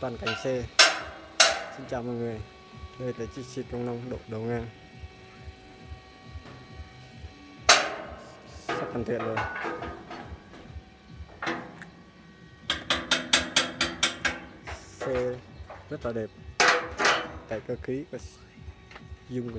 toàn cảnh xe Xin chào mọi người. Đây là chiếc xe công nông độ đầu ngang. Sắp hoàn thiện rồi. Xe rất là đẹp. Tại cơ khí và dung của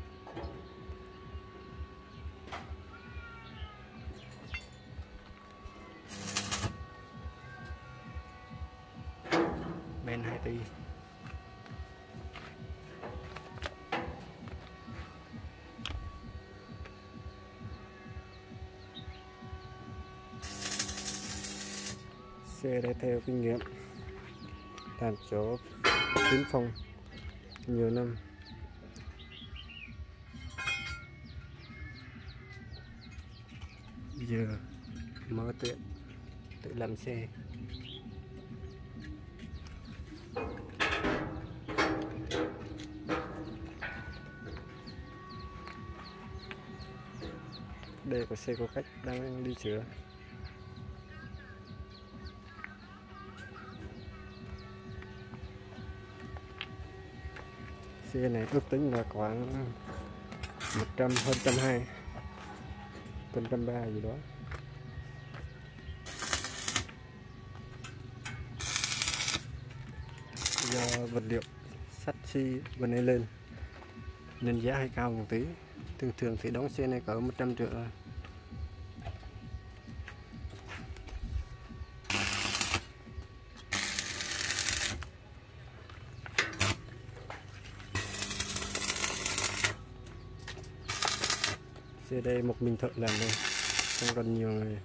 men 2 ti xe đã theo kinh nghiệm làm chỗ tiến phong nhiều năm. Giờ mở tiện tự làm xe. Đây có xe có khách đang đi chữa xe này ước tính là khoảng 100 hơn trăm hai, hơn trăm ba gì đó. Do vật liệu sắt xi bên này lên, nên giá hơi cao một tí thường thường thì đóng xe này cỡ 100 triệu rồi xe đây một mình thợ làm đây không cần nhiều người.